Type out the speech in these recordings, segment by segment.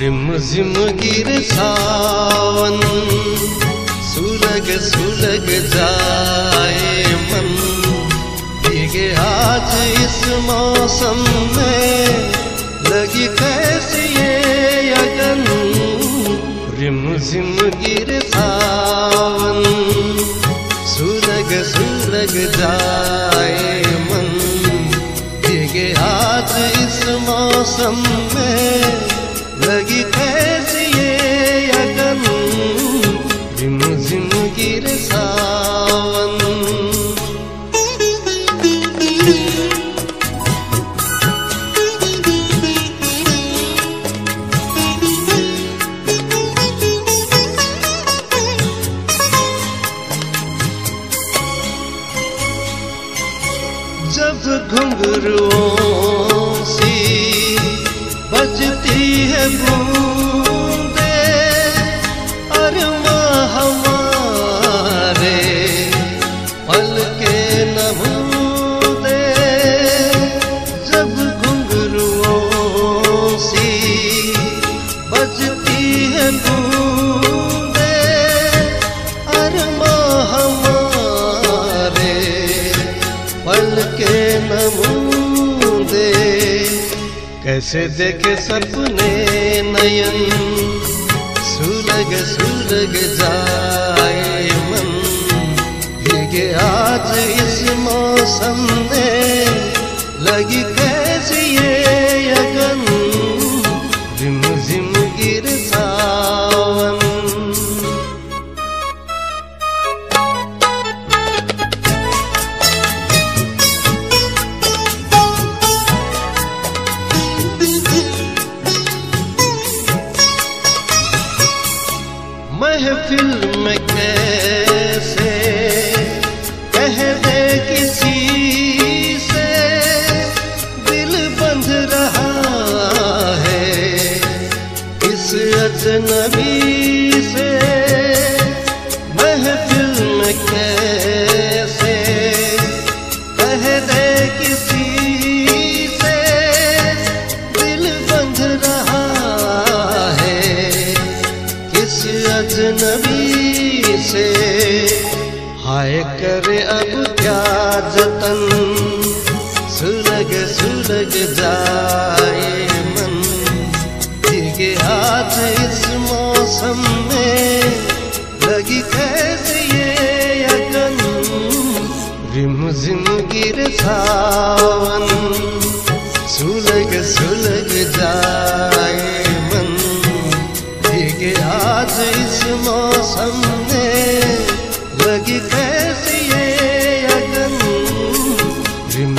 रिमझिम गिर सावन, सुलग सुलग जाए मन। भीगे आज इस मौसम में लगी कैसी ये अगन। रिमझिम गिर सावन, सुलग सुलग जाए मन। भीगे आज इस मौसम में जब घुंघरुओं नमूदे। कैसे देखे सपने नयन? सुलग सुलग जाए मन। भीगे आज इस मौसम में लगी महफिल में कैसे कह दे किसी से? दिल बंध रहा है इस अजनबी अजनबी से। हाय करे अब क्या जतन? सुलग सुलग जाए मन। भीगे आज इस मौसम में लगी कैसी ये अगन रिम झिम गिर सावन। सुलग सुलग जाए मौसम में लगी कैसी ये जिम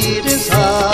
गिर सा